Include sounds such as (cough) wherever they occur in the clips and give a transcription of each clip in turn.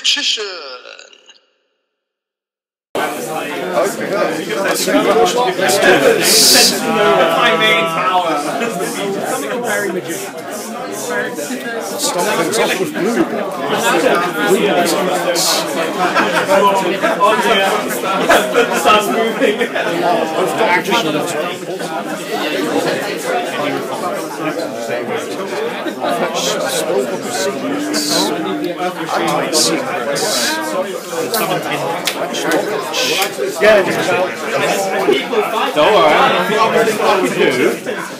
magician. Start things off with blue. Starts moving. Spellbook of secrets. Activate secrets. Yeah, Don't worry, I what we do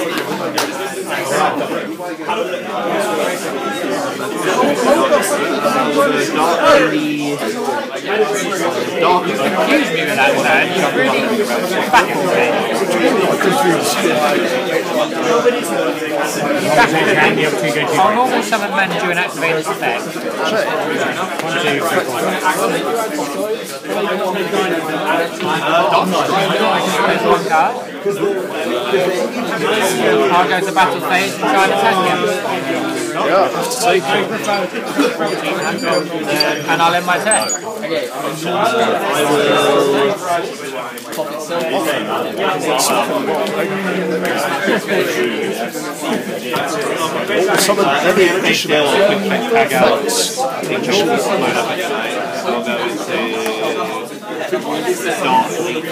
Not really. Confused me with that word. It's really baffling me. I'll normal summon men do an activated effect. One, two, three, four. There's one card. I'll go to battle phase and try and attack him. Yeah, have to take it. And I'll end my turn. Summon any additional effects. Can't believe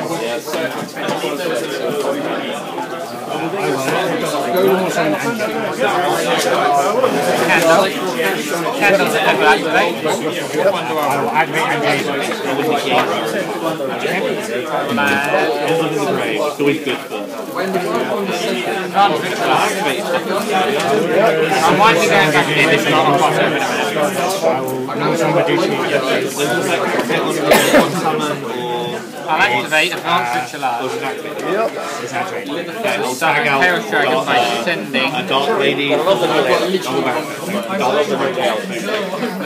Candle. Candle's a double activate. I will activate and I might be going back in this not a crossover in a minute. I'll activate Advanced Ritual Yep. Summon Chaos Dragon by sending A Dark Lady. the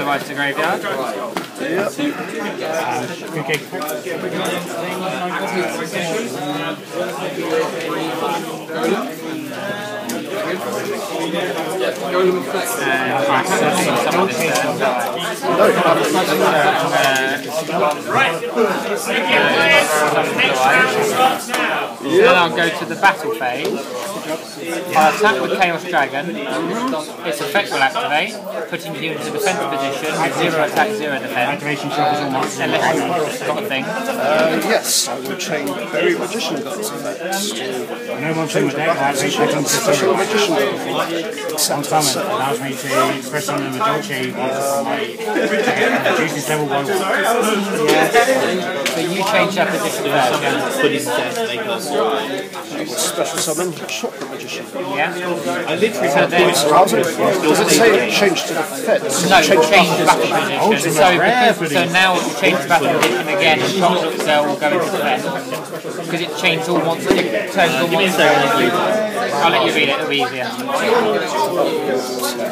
right to graveyard. And I haven't. Then I'll go to the battle phase. I'll attack with Chaos Dragon. Its effect will activate, putting you into defense position with zero attack, zero defense. Activation Unless you've got a thing. Uh, yes, I will change Berry Magician God's effects to No one from the deck has a Magician Special Magician God effect. on summon allows me to express on the Dolce reduces level one. So you change that position first. Put his death, make us. Special summon Chocolate Magician Yeah? I literally So then, Does it, does it say change to defense? no, change the battle battle position. So, because, so now it will change the battle position again and Chocolate Cell will go into defense. Because it changed all monsters, it turns all monsters. I'll let you read it, it'll be easier.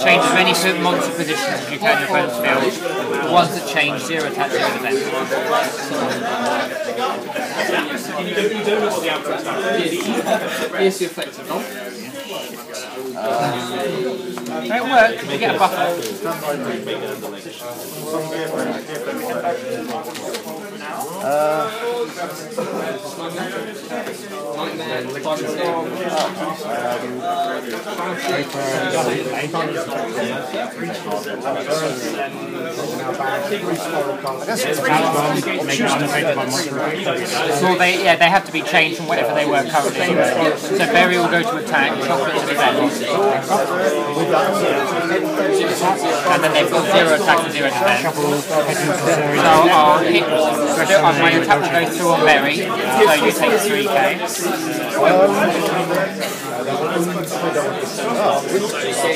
Change as many monster positions as you can in your opponent's field. The that change, zero attack, zero defense. Here's the effect of Dolph. Don't work, you get a buffer. Monster Well, they yeah they have to be changed from whatever they were currently. So berry will go to attack, chocolate to defend, and then they've got zero attack and zero defense. So I'll hit. Uh, my attack will go through on berry, so you take three k.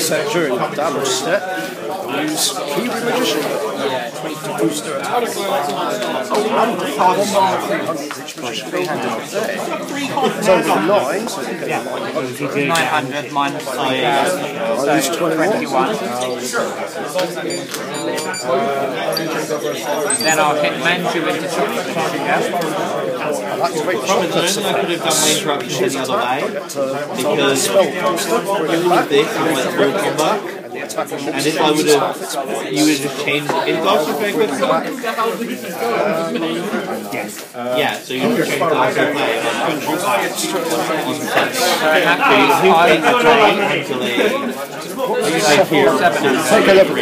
So during damage step, use Kiwi Magician to boost their attack. Oh, and 300 each magician goes into there. It's only 9, so you get 900. Nine hundred minus three I lose 21. Twenty-one. Then I'll hit Manju into chocolate and sugar. Activate Problem chocolate is, I could have done my interruption the other way because spell coaster, bring it this and went through combo. and And if I would have, you would have changed it last effect with Yeah, so you would have changed last the ten. So in that So case, you I take until they like here. Take a level.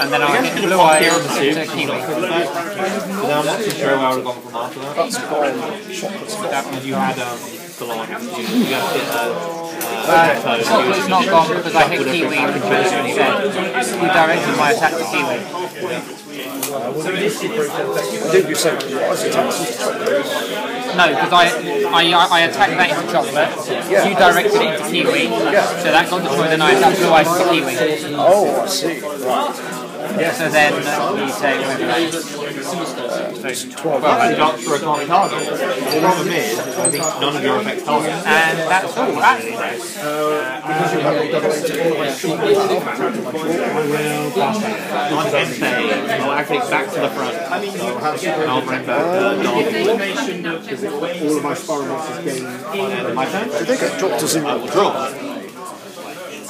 And then I'll hit blue eye Here on the suit. into kiwi. But then I'm not too sure where I would have gone from after that. That's gone. Chocolate's gone. That was you had um the line. You, you had to get a Uh, chocolate's not gone because I hit kiwi and Manju instead. You directed my attack to kiwi. Did you say rise attacks? No, because I, I I attacked that into chocolate. You directed it into kiwi. So that got destroyed and I attacked blue eye into kiwi. Oh, I see. Right. So then uh, you take whatever that is. Well, and drops for a common target. The problem is, I think none of your effects target. And that's all, actually. On end phase, I'll actually back to the front. And I'll bring back the dog. Uh, all of my spiral monsters gain And my turn. Did they get dropped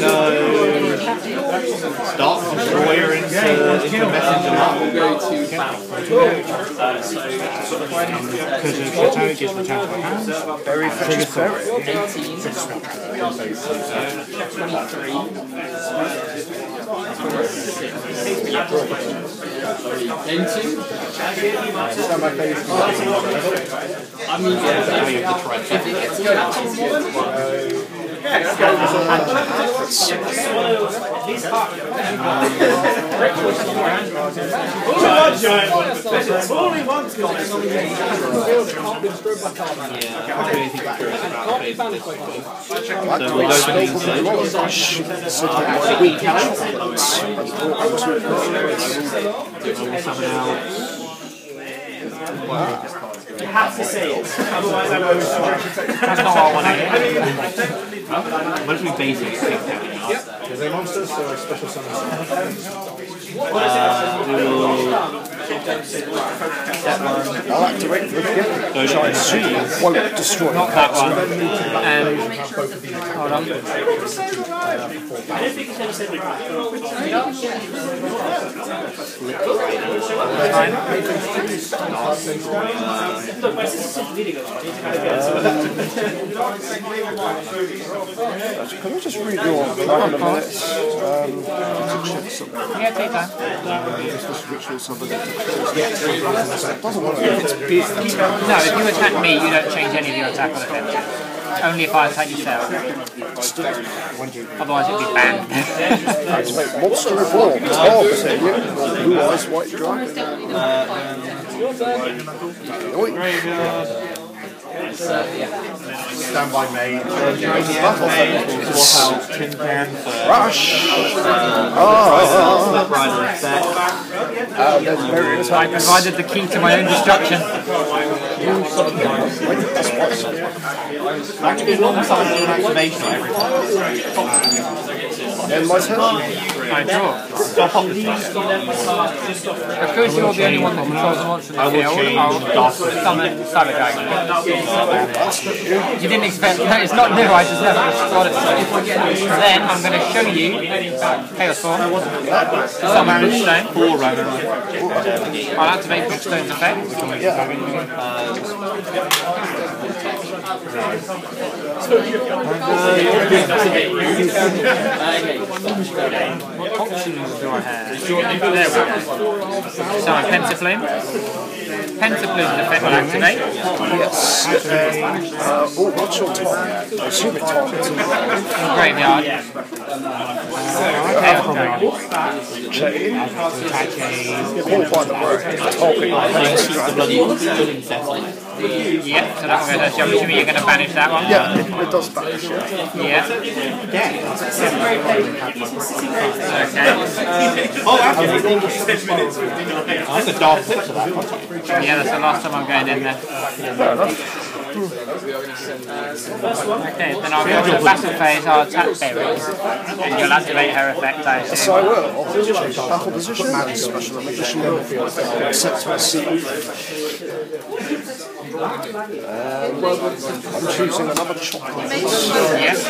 go Dark Destroyer into, into Messenger Mark. Because of Shatter gets returned to my hand. Fetches berry. Into? So we'll go for the inside. Rush. Signal weak chocolates. And brought them to We'll summon out. That's not what I want to hear. Much we basic kick down. Is there monsters or a special summon? Uh, we will I'll activate the gift. Try and see. Won't destroy Not that one. Hold on. Can I just read your plan a minute? Um, to. Yeah, take time. Is this ritual something that it doesn't want to it's big. No, if you attack me, you don't change any of your attack on effect. Only if I attack yourself. Otherwise, it'd be banned. Activate monster reborn. It's half percent. Blue eyes, white dragon. Uh, Standby made. Swap Tin Can for Rush! Flip Rider effect. And then Barrier I provided the key to my own destruction. Actually, alongside an activation every time. End my turn. I draw. Stop on these. Because you're the only one that controls the monster in the I will field, change I'll summon Cyber Dragon. You didn't expect no, it's not new, I just never thought it. Then I'm going to show you Chaos Form, summon Brookstone. Four runner. I'll activate Brookstone's effect. What options do I have? There we go. Summon Pentaflame. Pentaflame's effect will activate. Yes. Uh, oh, what's your target? I assume it's target. Graveyard. Chain. Attack a Call by the word. Target. The bloody killing setting. Yep, so that one goes. I'm assuming you're going to banish that one. Yeah, it, it does banish, yeah. Yeah. Okay. Oh, actually, I'm the Dark Flip to that one. Yeah, that's the last time I'm going in there. Fair enough. Okay, then I'll go to the battle phase, I'll attack Berry. And you'll activate her effect, I So assume. I will. Battle position special. Set to a C. And I'm choosing another chocolate. Yes,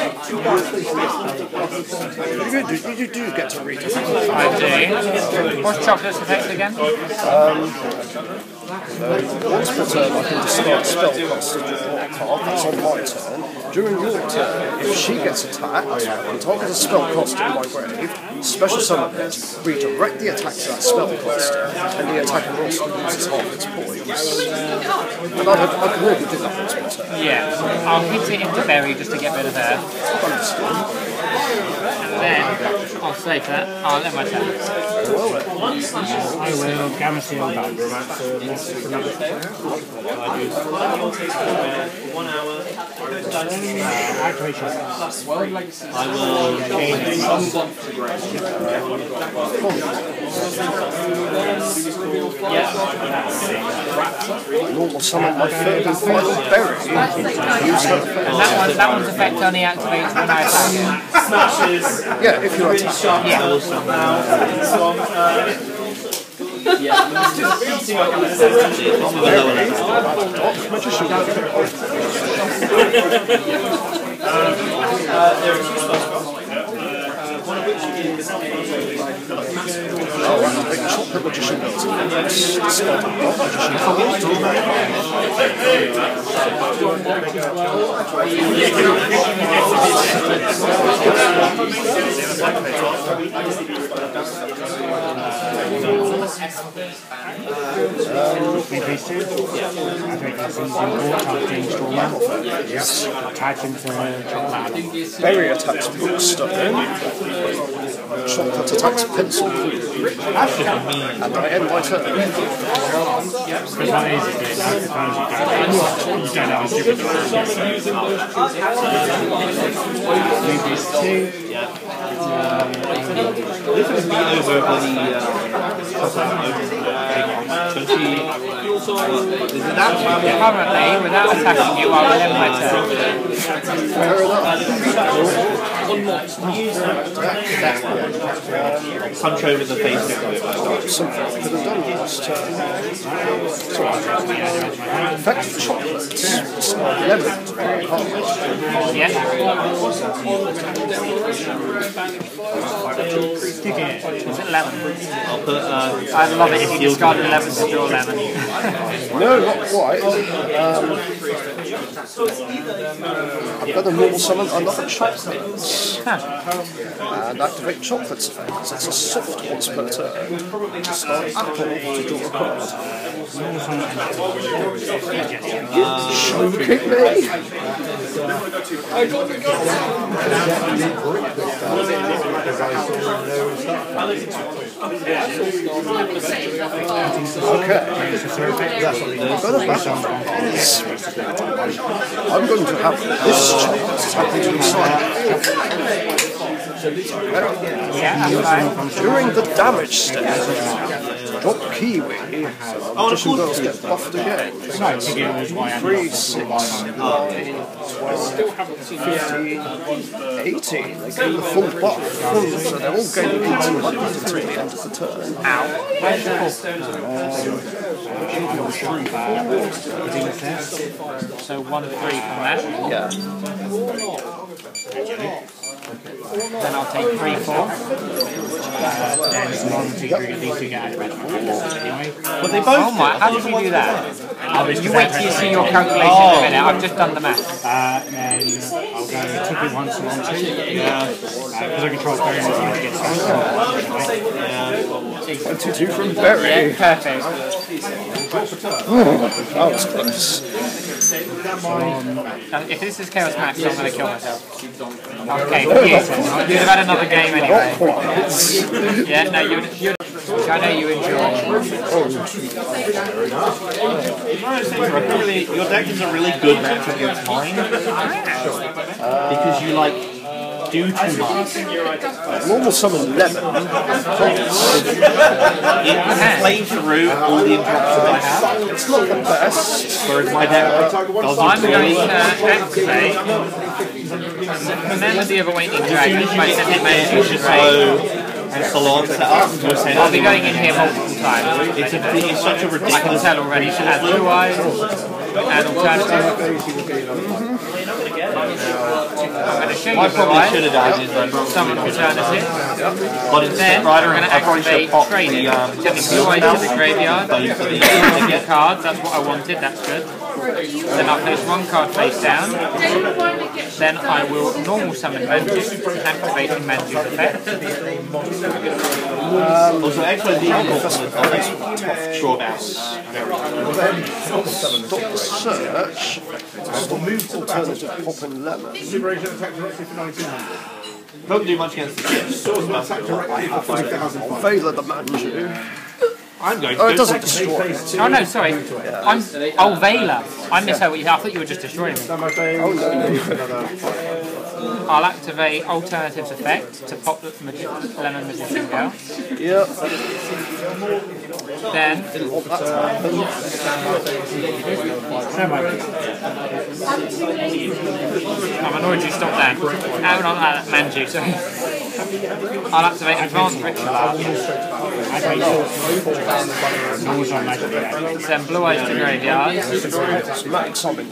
You do, you do get to read it. I do. What's Chocolate's effect again? Um, Once per turn, I can discard spell cost to draw a card. That's on my turn. During your turn, if she gets attacked, and target a spell cost in my grave, special summon it, redirect the attack to that spell cost, and the attacker also loses half its points. And I, I can really do that once per turn. Yeah, I'll hit it into Berry just to get rid of her. Understood. Then I'll save that. I'll let my turn. I will Gamma Seal back. Activation. I will change Normal summon my third and final berry. That one, that one's effect only activates when I attack. Yeah, if you attack. Yeah. Alright, I'll make a chocolate magician build. Discard a rock magician card. Thank you. Increase two. Activate that season import targeting Stormer. Yes. Attach into Chocolate. Berry attacks Brookstone. Chocolate attacks Pencil. And I end my turn. Because what is it? It has the time you don't have a super Increase two. This would be over bloody 20. Is it that? Currently, without attacking you, I will end my turn. Punch over the face of it. Something I could have done last turn. Sorry. Effect chocolates. Discard lemon to draw a card. Yeah. Stick it. Is it lemon? I'll put uh, I'd love it if you discarded lemon to draw lemon. (laughs) No, not quite. Um, I'm going to normal summon another chocolate. And activate chocolate's effect because it's a soft once per turn. Discard apple to draw a card. Choking me? Because I saw no stuff. I'm going to have this happen to fine. During the damage step, drop Kiwi. Magician girls get buffed again. No, Tigger was why I Three, six, nine, 15, 18. They gain the full buff. So they're all gaining each life until the end of the turn. Where's the ball? So one three from that. Yeah. Then I'll take three four. then it's non Tigger, these two get added anyway. But they both Oh my! How did you do that? I'll You wait till you see your calculation in a minute. I've just done the math. Uh, then I'll go Tigger once and one. Yeah. Because I control very much, it gets 22 from Berry. Yeah, perfect. That was close. Now, If this is Chaos Max, I'm going to kill myself. Okay, yes. You'd have had another game anyway. Yeah, no, you'd, you'd, which I know you enjoy. Really, your deck is a really good match against mine because you like do too much. Normal summon Lemon. It plays through all the interruptions I have, It's not the best. whereas my deck I'm doesn't. going to activate Remember the other waiting dragon by sending magic slow and salon set up. I'll be going in here multiple times. It's, a, it's such a I can ridiculous. tell already to add blue eyes, add alternative. I'm going to show you I probably should have done is like summon alternative. but instead Then Rider we're and going to I probably should activate trading. the um, Sending blue eyes to the graveyard. Get cards, that's what I wanted, that's good. Then I'll place one card face down. Then I will normal summon Manju, activating Manju's effect. Also, extra demon compliment on this tough short house. Stop search. Alternative pop and Lemon. Liberation attack directly for 1900. Don't do much against the chips. Sword attack directly for 5000 Veiler the Manju. I'm going Oh, to it doesn't destroy. Oh no, sorry. I'm oh Vela. I misheard what you I thought you were just destroying me. my phase. Oh no. I'll activate Alternative's effect to pop the magi- Lemon Magician Girl. Yep. Then I'm annoyed you stopped that. Oh, not that, Manju, sorry. (laughs) I'll activate Advanced Ritual. Send Blue Eyes to Graveyard. Summon.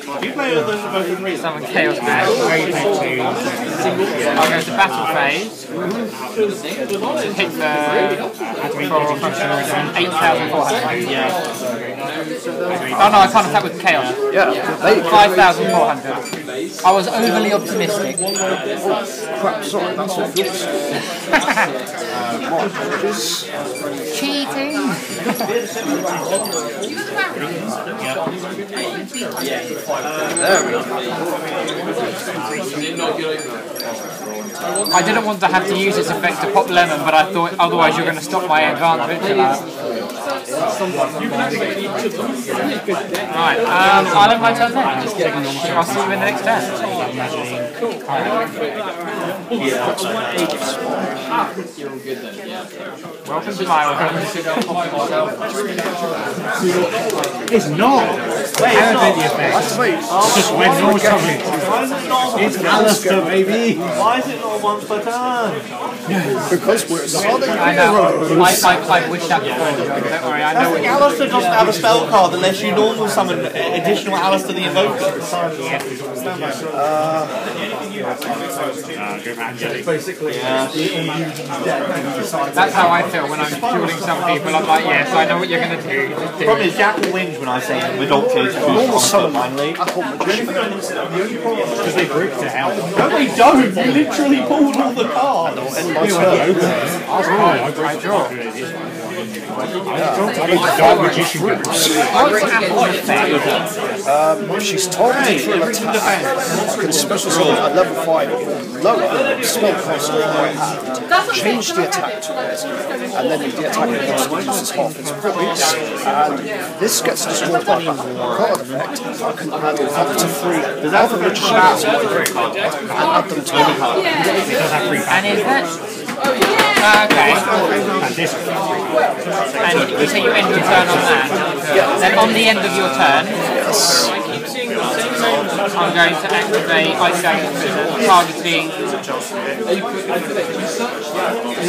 Chaos two. I'll go to Battle Phase. Hit uh, the for 8,400. Yeah. Oh no, I can't attack with Chaos. Yeah. They 5,400. I was overly optimistic. crap. Sorry, that's not good. Mark Cheating! There we go. I didn't want to have to use this effect to pop lemon, but I thought otherwise you're going to stop my advanced ritual out. Right, um, I'll have my turn then. I'll see you in the next turn. Welcome to my world. It's not! Activate the effect. Activate. Just when normal summon. Why is it not? It's Aleister, baby! Why is it not once per turn? Because we're Sonic I know. I, I, I've wished that before. Don't worry, I know what you Aleister doesn't have a spell card unless you normal summon additional Aleister the Invoker. Uh, good magic. Basically, That's how I feel when I'm dueling some people. I'm like, yes, I know what you're going to do. Just do The problem it. is Jack will whinge when I say we're doctors who's on summon. mine league. Apple Magician. Because they broke to hell. No, they don't. You literally pulled all the cards. End my turn. I was fine. I draw. Um, to this one. I think the Dark Magician goes. What's Apple's effect? She's targeted for an attack. Can special summon at level 5 lower spell cost of my hand. Change the attack to it, and then the attack cost reduces half its points. And this gets destroyed by a card effect. I can add up to three other magician cards in my group and add them to my hand. It does have free And is that... Okay. and this one has free And you say you end your turn on that. Then on the end of your turn, I'm going to activate Ice Dragon Prison, targeting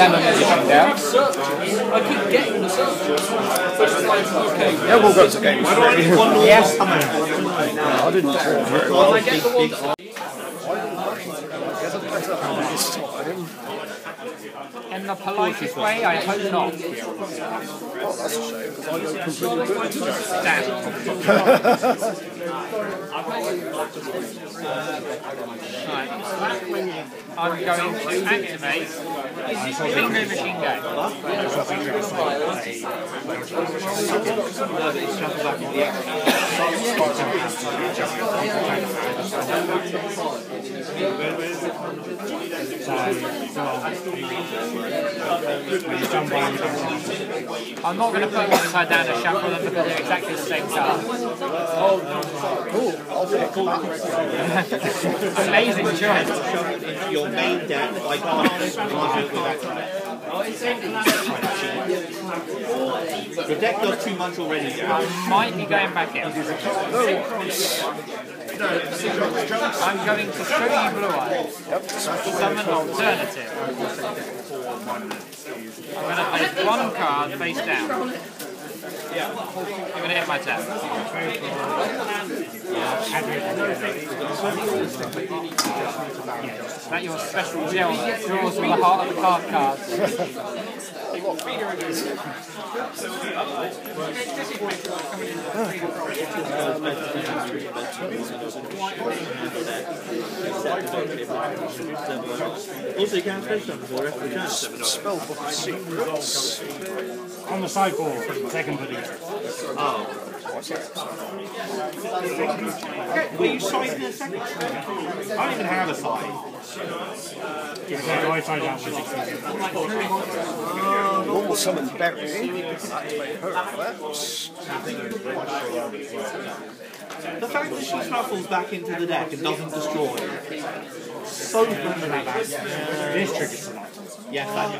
Lemon Magician Girl. Yeah, we'll go to game three. Yes. I didn't draw very well. This time. In the politest way, I hope not. I'm going to activate Bingo Machine Go. When you've done one, you've done one. I'm not going to put them upside down and shuffle them because they're exactly the same colour. Amazing choice. Your main deck, like cards, larger with activate. The deck does too much already, Jack. I might be going back in. I'm going to show you Blue Eye. Summon alternative. I'm going to place one card face down. I'm going to hit my tap. Is that your special gel that draws from the heart of the card cards? Also, you can't space them for the rest of the chat. Spellbook of Secrets. On the sideboard, second for these. Were you signed in a second? I don't even have a sign. Yeah, go side down for 16. Normal summon Berry. Activate her effects. The fact that she shuffles back into the deck and doesn't destroy. So This triggers a lot. Yes, that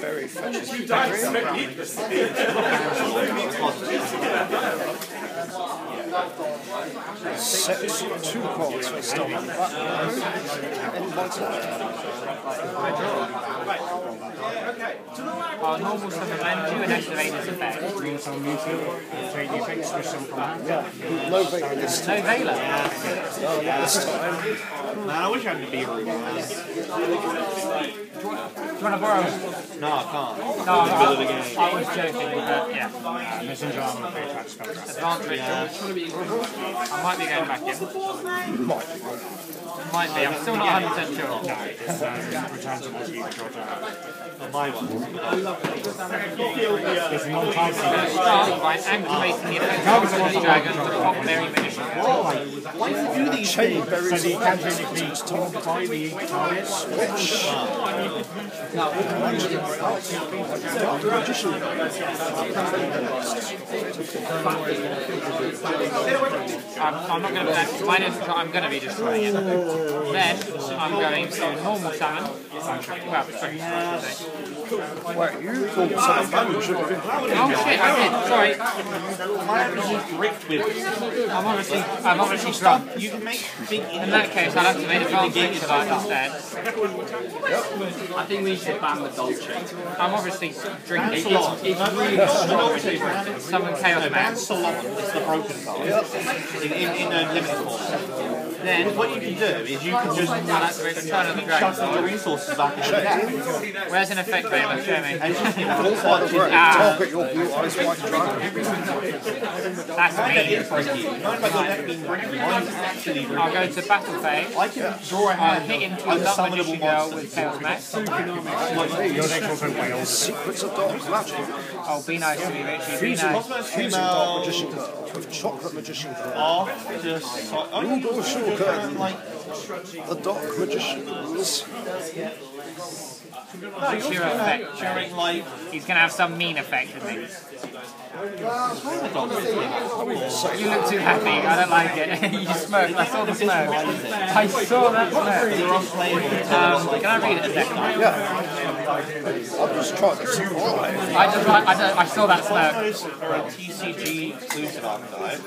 Berry fetches Berry. Sets two down on the back. End my turn. Our normal summon land you and activate this effect. Green Sun Mutant, trade the some from hand. No this No Veiler. time. Man, I wish I could be a room. Do you want to borrow? No, I can't. No, I, I was joking, but yeah. Uh, Messenger Armor, free attack, spell. Advanced ritual. I might be going back in. Might be. I'm still not 100% sure. No, it's uh, return to what you draw. My one. It's a non-type start by activating the effect of the dragon to pop Berry Magician. Why do you do these things? So the cantrip is told by the targets. I'm, not going to. Mine is. I'm going to be destroying it. Then I'm going to normal summon. Well, sorry. Wait, you thought should have been. Oh shit! I did. Sorry. I'm obviously. I'm obviously drunk. You can make big. In that case, I'll activate advanced ritual instead. I think we should ban the Dolce. I'm obviously drinking. Salon. Summon Chaos Man. Salon is the broken card. In, in, in a limited form. Then What you can do is you can just I'll activate Return of the shuffle Dragon. your resources back into the deck. Where's an effect there? Show me. And it's just, you know, All by way, Ah. target your blue eyes white dragon. That's me. Mind by your deck being breaky. Mine's actually I'll go to battle phase. I can draw a I'll hand hit into of a Dark unsummonable Girl with Chaos Max. Your deck's also way older. Secrets of dark magic. Oh, be nice to me, Richie. Be nice. fusing dark magician with chocolate magician girl. Off, just oh, All you doors shall can curtain. The dark magicians. Zero effect. during like He's going to have some mean effect, isn't he? You look too happy. I don't like it. (laughs) you smirked. I saw the smirk. I saw that smirk. you're unplayable. Um, can I read it a second? I'm just trying to survive. I just like, I, don't, I saw that smirk. Or a TCG exclusive archetype.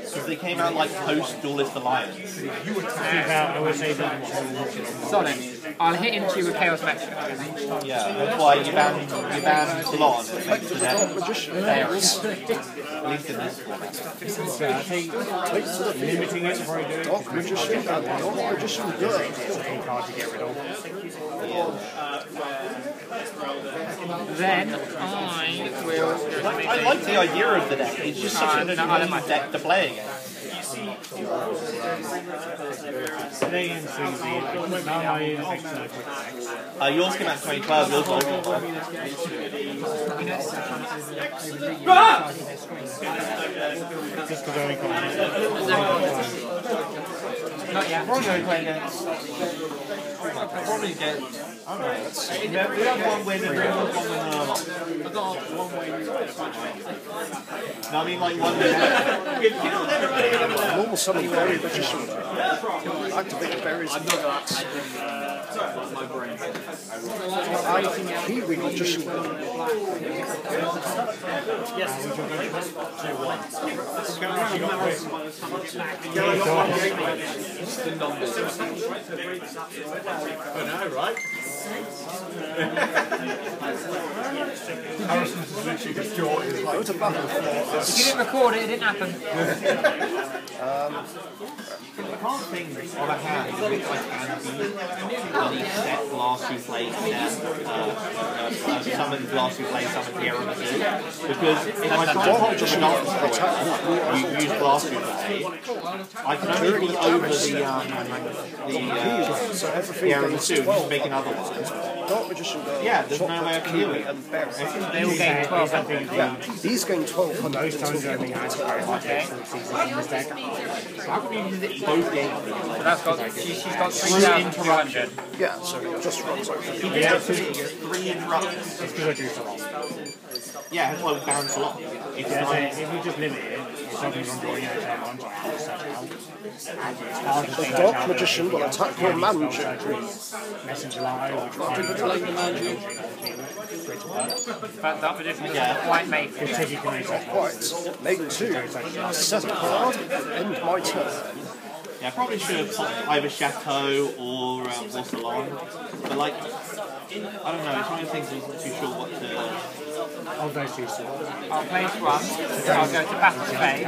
Because they came out like post Duelist Alliance. About, I would say that Solid. I'll hit into you with Chaos Max. Yeah, that's why you ban you ban Salon. It makes the deck Dark at least in this format. So I think limiting it before I do it. Dark magician and dark magician girl. It's a key card to get rid of. Then I will. I like the idea of the deck. It's just such I a don't know, I don't lame mind. deck to play against. Today in CZ, now I use extra quick X. Uh, yours came out 2012. Yours was older. Just because I only got Not yet. Probably going to play against. Probably get. I don't know. Let's see. We have, we have one win and we have one win and a. No, I mean like one win. Normal summon berry magician. Activate berries. I'm not kiwi magician girl. Go to he really just Yes. Stand on this. But no, right? Battle for If you didn't record it, it didn't happen. I can't think of a hand which I can beat bloody set glassy play set, uh, uh, uh, summon glassy play, summon tiramisu. Because if I try to the you use glassy play, I can only over the, um, the, uh, 12. just make another one. Dark magician girl. Yeah, there's no chocolate, way I can kiwi, do it. and berry. They all gain 1200. Yeah, these gain 1200 Most until times the I end only of had the to turn. go okay. in this deck. How can you use it both games? So that's got, she, she's got 3,200. Yeah, so it just runs over. Yeah, it's Three interruptions. because I do so long. Yeah, that's why we bounce a lot. It's Yeah, so nice. if you just limit it, it's something on drawing out ten ones, I have it out. It's hard to The think dark magician will attack your manager. Messenger Live, But that magician is Yeah. quite made for Take it can set Right, make two. Set a card, end my turn. Yeah, I probably should have popped either Chateau or um, or Salon. But like, I don't know, it's one of those things I wasn't too sure what to. Of those two swords. I'll place one. I'll go to battle phase.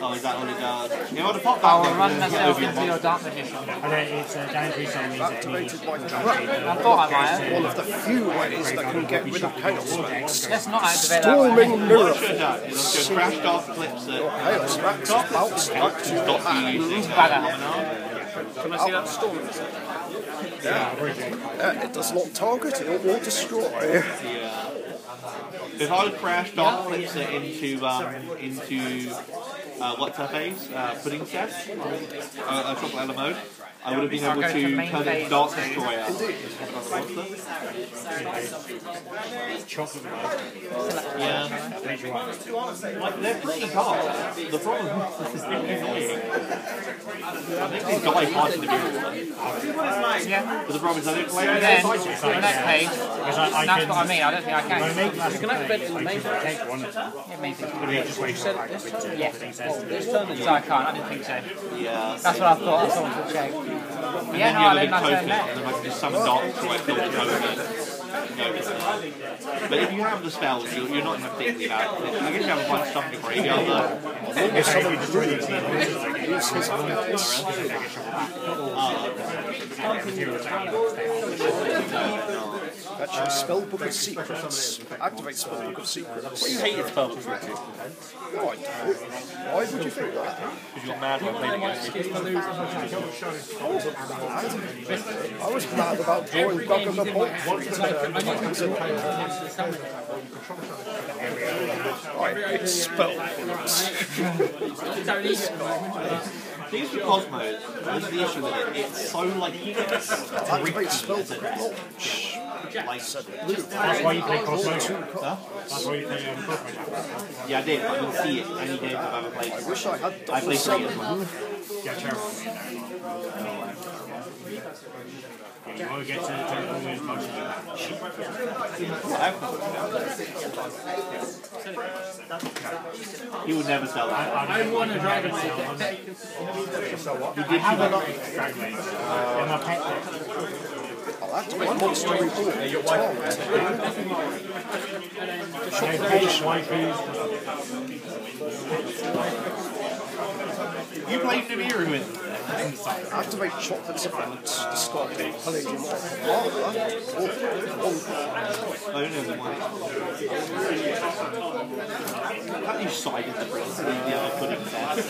Oh, is that what it does? Yeah, well, the pop I'll back run myself into your dark magician. And then it's uh, down three seven means that any Activated my trap. I thought I might have. One of the few ways that can get rid of chaos max. Let's not activate that one. Storming mirror. What I should have done is I should have crashed off, clips it, Chaos max bounce back to your got hand. you using Bagger. Can I see that storm? Yeah, it does not target, it will destroy. Yeah. If I would crash Dark Clips it into um into uh, what's her face? Uh, pudding set, uh, uh, chocolate Ella mode, I would have been able to to turn it Dark. Destroyer. chocolate. Yeah. Makes you right. Like, they're pretty cards. The problem is they're really annoying. I think they die hard to defeat. Yeah. But the problem is I don't play And with then, them. in that case, Because I, I that's what I mean. I don't think I when I can. make that can activate it I can take one of them. It may be. But you just wait for like with two Yes. things says. So I can't. I didn't think so. Yeah. That's what I thought. I thought it was check. And Yeah, then no, you I'll have a end big my turn token, there. and then I can just summon Dark Destroyer, kill the token. go from there. But if you have the spells, you're, you're not even thinking about it. I guess you have a bunch of stuff in your graveyard that If someone could really use his hands. Actually, Spellbook of Secrets. Activate Spellbook of Secrets. you hated spells because No, I don't. Why would you think that? you got mad when I played against you. I was mad about drawing Dog of the Bolt. Right, it's Spellbooks. The thing with Cosmos, this the issue with it, it's so like Activate Spellbook of Launch. like That's why you play Cosmo. That's why you play um, Cosmo. yeah I did, I didn't see it any games I've ever played. I wish I had I double played three as summon. well. Yeah, terrible. You want to get to the terrible with most of them. You would never sell that. I won a dragon I have a lot of fragments in my pet deck. I'll activate Monster Reborn. No pets, waifus. You played Nibiru with Activate Chocolate's Events. Discard Palladium Lava. Or one I don't know the do you sided the brain the other pudding test?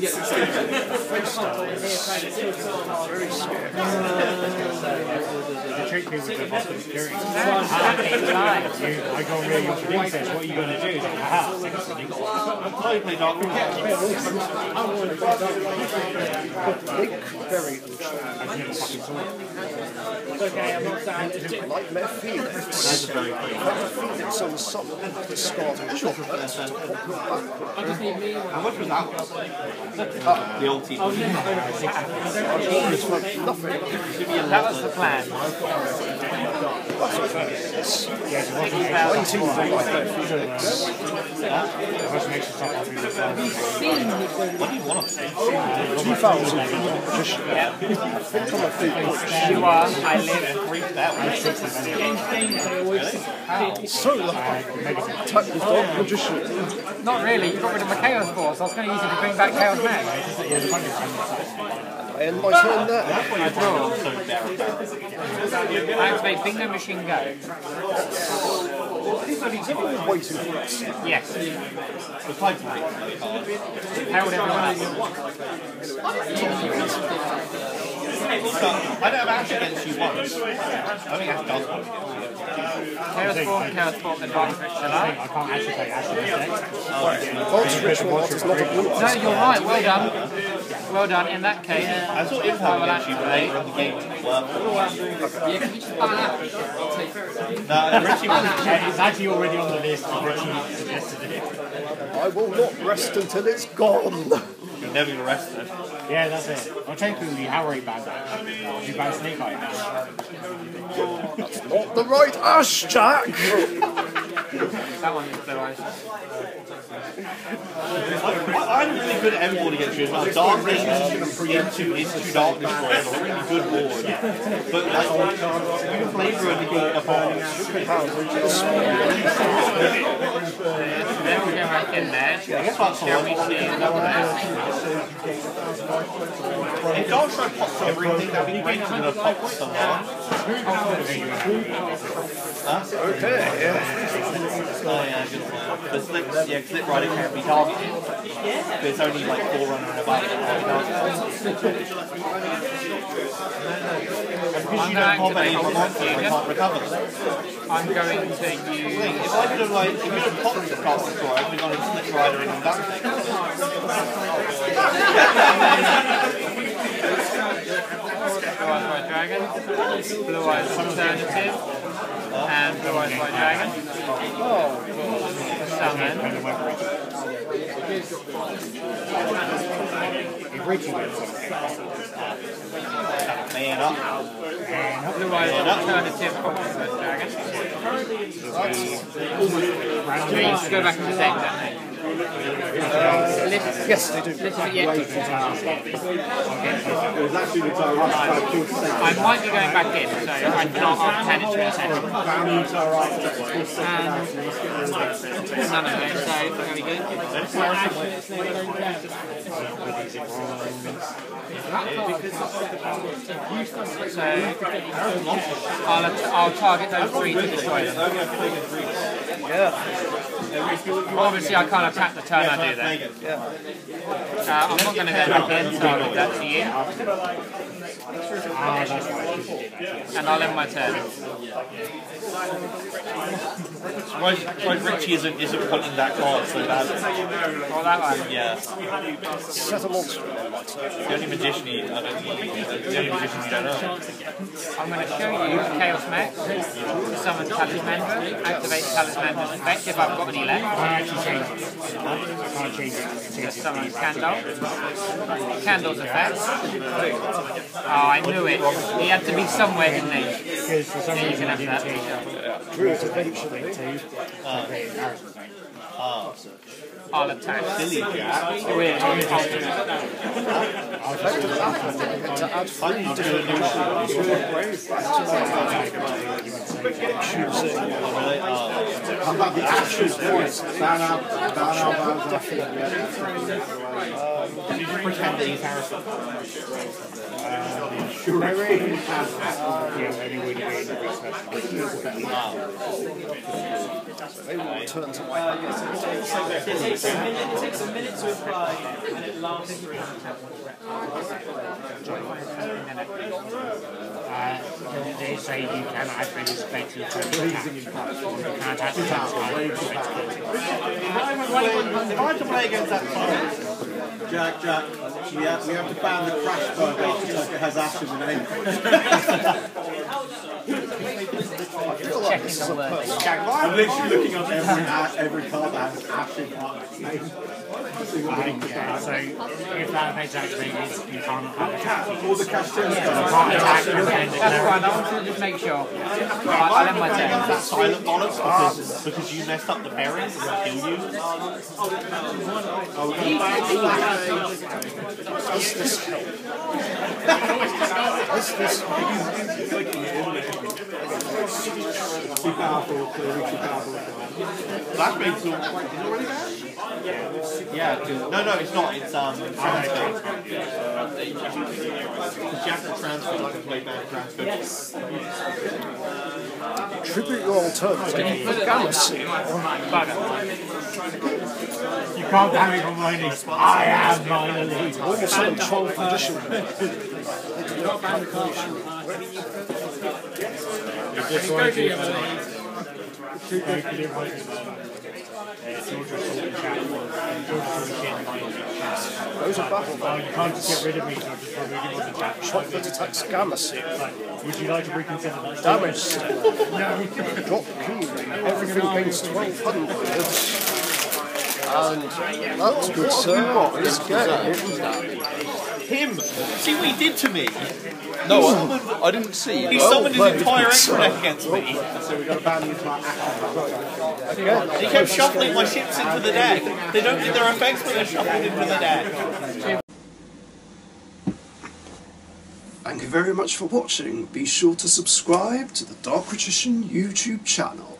The trick me with the Boston Fury. Happening live. You, I go real your princess, what are you going to do? He's like, haha, second one, you got one. Oh, you play Dark Horse. Very Okay, I'm. That's a very good Phoenix on summon. Discard I just need me. How much was that? The old team. Nothing. That was the plan. What do you want to say? 2000 for Magician. I think I'm a big You are. I live. So. Not really. You got rid of my Chaos Form. I was going to use it to bring back Chaos Mag. I end my turn there. I draw. So embarrassing. I activate Bingo Machine Go. Waiting for it. Yes. The Titan Held everyone up. So, I don't have action against you once. I think Ash does one. Chaos Form, Chaos Form, Advanced Ritual. I can't actually play Ash in this deck. Advanced Ritual Art is not a blue No, you're right. Well done. Well done. In that case, I saw Impact against you, but later the game it didn't work. Yeah, can you just ban out? I'll take it. No, Richie was it's actually already on the list. Richie suggested it. I will not rest until it's gone. You'll never get arrested. Yeah, that's it. I'll take the Harry ban that. You ban Snake Eye now. Not the right Ash, Jack. that one is blue eyes. I, I'm really good at M board against you as well. Darkness, preemptive, into darkness board is a really good board. But like, you play through a apart. Then we go back in. I guess that's Shall we see If Darkseid pops everything, that'd be great to the pop somehow. Okay, yeah. Oh yeah, good plan. But Slip, yeah, Slip Rider can't be targeted. It's only like Forerunner and above. And because you don't any of the monsters, I can't recover them. I'm going to use. If I could have like, if you had popped the cast before, I would have gone and Slip Rider and that thing. Blue Eyes White Dragon, Blue Eyes Alternative, and Blue Eyes White Dragon. Oh, Summon. If Richie wins, Man up. Otherwise, alternative Octopus Dragon. Yes, they do. Little bit yet. It was actually the Tyrant by Pure Second. I might be going back in, so I cannot pretend um, it's in a second. Found the Tyrant Pure Second. And none of it, so there we go. So I'll, I'll target those three to destroy them. Obviously, I can't attack the turn I do that. Uh, I'm not going to go back in, so I'll that to you. ah, that's right. you should do that. And I'll end my turn. Surprised, surprised Richie isn't, isn't punting that card so badly. Or oh, that one. Yeah. Set a monster on my turn. The only magician he, I don't think, the only magician you don't know. I'm going to show you Chaos Mech, summon Talismandra, activate Talismandra's effect if I've got any left. I actually changed it. I can't change it. Just summon Candle. Candle's effect. Oh, I knew it. He had to be somewhere, didn't he? Because for some Yeah, you reason can have didn't that. change it. Druid eventually. About the Did you just pretend that he's Harrison? Yeah, maybe would have been a special. They It takes a minute, it takes a minute to apply and it lasts three Uh, they say you can activate this effect to turn attack. You can't the attack If I had to play against that Jack, Jack, we have, we have to ban the crash because it has ashes in it. (laughs) Checking the word. I'm literally looking up every, a- every card that has ashes on its. Yeah, so if that effect's activated, you can't attack. All the cash turns You can't attack That's fine, I want to just make sure. Right, I'll end my against turn. that silent bollocks because, because you messed up the pairings and he'll kill you. Does this help? Does this help? Too powerful, clearly too powerful. Black Raid's is it already banned? Yeah, 'cause- no, no, it's not. It's um, transfer. Because Jack will transfer like a play ban transfer. Tribute your alternative. Gamma Seed. You can't damage from mining. I am minor league. Also in 12th edition. They do not calculation. Just like it. Very clear mining. Georgia Salt and Chat. Georgia Salt and Mining. Those are battle Oh, you can't just get rid of me, so I'm just removing on the chat. Chocolate attacks Gamma Seed. Would you like to reconsider that? Damage Seed. Drop key. Everything gains 1200. And that's good, sir. This game. Him! See what he did to me? No, I, I didn't see. He summoned his oh, entire extra against me. So we've got to ban you to our He kept shuffling my ships into the deck. They don't get their effects, but they're shuffled into the deck. Thank you very much for watching. Be sure to subscribe to the Dark Richician YouTube channel.